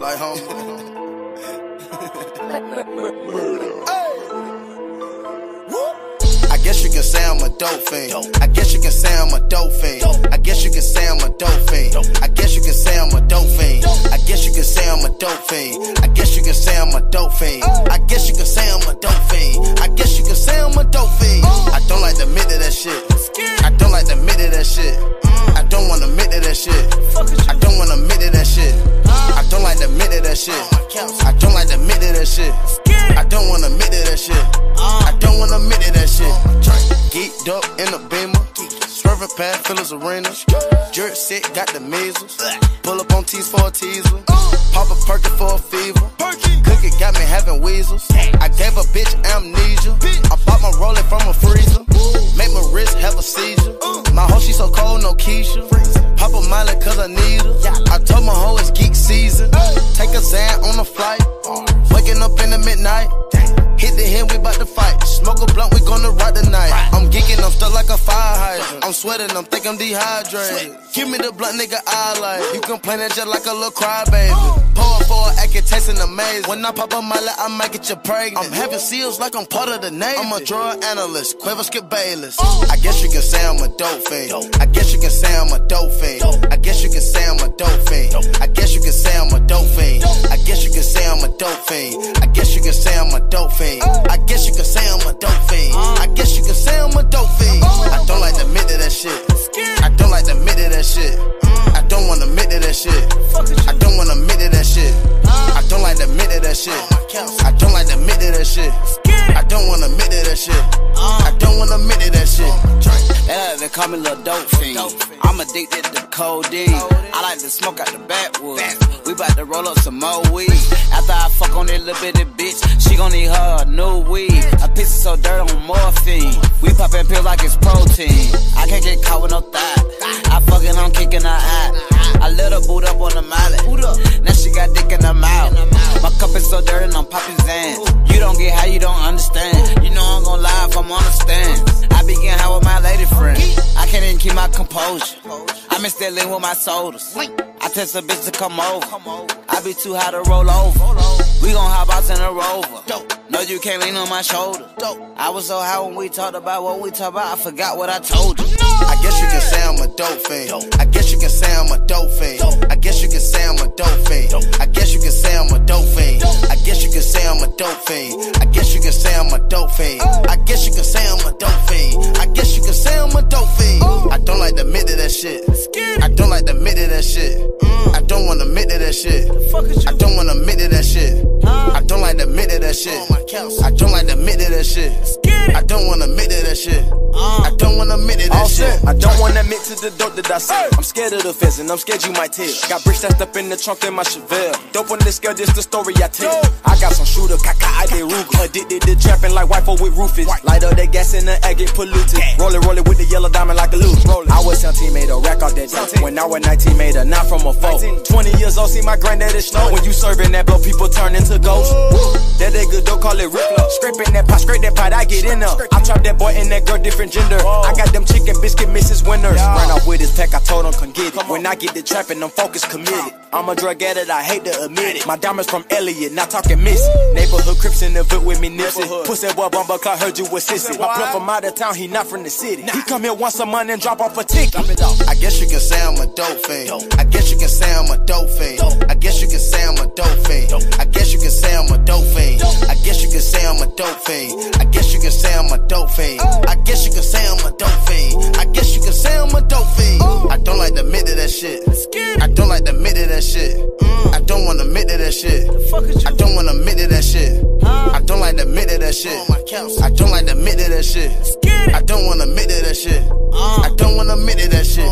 Like um, home. I guess you can say I'm a dope fiend. I guess you can say I'm a dope fiend. I guess you can say I'm a dope fiend. I guess you can say I'm a dope fiend. I guess you can say I'm a dope fiend. I guess you can say I'm a dope fiend. I guess you can say I'm a dope fiend. I guess you can say I'm a dope fiend. I don't like the mid of that shit. I don't like the mid of that shit. In the beamer. Swerving past Phillips Arena. Jerk sick, got the measles. Pull up on T's for a teaser. Pop a perky for a fever. Cookie got me having weasels. I gave a bitch amnesia. I bought my rolling from a freezer. Make my wrist have a seizure. My hoe, she so cold, no Keisha. Pop a miley cause I need her. I told my hoe it's geek season. Take a Zan on the flight. Waking up in the midnight. Hit the hand, we bout to fight. Smoke a blunt, we gonna ride tonight. I'm geeking, I'm stuck like a fire hydrant. I'm sweating, I'm think I'm dehydrated. Give me the blunt, nigga, I like. You complaining just like a little crybaby. Pour for a acting, tasting amazing. When I pop a miley, I might get you pregnant. I'm having seals like I'm part of the Navy. I'm a drug analyst, Quiver Skip Bayless. I guess you can say I'm a dope fiend. I guess you can say I'm a dope fiend. I guess you can say I'm a dope fiend. I guess you can say I'm a dope fiend. Dope fiend. I guess you can say I'm a dope fiend. I guess you can say I'm a dope fiend. I guess you can say I'm a dope fiend. I don't like to admit to that shit. I don't like to admit to that shit. I don't wanna admit to that shit. I don't wanna admit to that shit. I don't like to admit to that shit. I don't like to admit to that shit. I don't wanna admit to that shit. I don't wanna admit to that shit. They like to call me little dope fiend. I'm addicted to codeine. I like to smoke out the backwoods. We bout to roll up some more weed. After I fuck on that little bitty bitch, she gon' need her new weed. A piece of so dirt on morphine. We poppin' pills like it's protein. I can't get caught with no thigh. I fucking, I'm kicking her out. I let her boot up on the mallet. Now she got dick in her mouth. My cup is so dirty and I'm popping Zans. You don't get how you don't understand. You know I'm gon' lie if I'm on the stand. I begin how with my lady friend. I can't even keep my composure. I miss with my sodas. I test a bitch to come over. I be too high to roll over. We gon' hop out in a rover. No, you can't lean on my shoulder. I was so high when we talked about what we talked about. I forgot what I told you. I guess you can say I'm a dope fiend. I guess you can say I'm a dope fiend. I guess you can say I'm a dope fiend. I guess you can say I'm a dope fiend. I guess you can say I'm a dope fiend. I guess you can say I'm a dope fiend. I guess you can say I jump like the mid of that shit. I don't wanna admit to that shit. I don't wanna admit to that shit. I don't wanna admit to the dope that I sell. I'm scared of the fence and I'm scared you might tear. Got bricks that's up in the trunk in my Chevelle. Dope on this scale, this the story I tell. I got some shooter, caca, I did Ruger. Addicted to trapping like wifo with Rufus. Light up that gas in the air, get polluted. Roll it, roll it with the yellow diamond like a loot. I was 17, made a rack off that dope. When I was 19, made a nine from a foe. 20 years old, see my granddaddy snow. When you serving that blow, people turn into ghosts. That they good dope, call it rip flow. Scraping that pot, scrape that pot, I get in I trap that boy and that girl, different gender. I got them chicken biscuit Mrs. Winners. Ran off with his pack, I told him come get it. When I get the trapping, I'm focused, committed. I'm a drug addict, I hate to admit it. My diamonds from Elliot, not talking miss. Neighborhood Crips in the boot with me, nipsy. Pussy boy, Bumba car. heard you a sissy. My plug from out of town, he not from the city. Nah. He come here once a month and drop off a ticket. I guess you can say I'm a dope fiend. Dope. I guess you can say I'm a dope fiend. Dope. I guess you can say I'm a dope fiend. Dope. I guess you can say I'm a dope fiend. I guess you can say I'm a dope fiend. I guess you can say I'm a dope fiend. I guess you can say I'm a dope fiend. I guess you can say I'm a dope fiend. I don't like the mid of that shit. I don't like the mid of that shit. I don't wanna admit to that shit. I don't wanna admit to that shit that shit. I don't like to admit to that shit. I don't wanna admit to that shit. I don't wanna admit to that shit.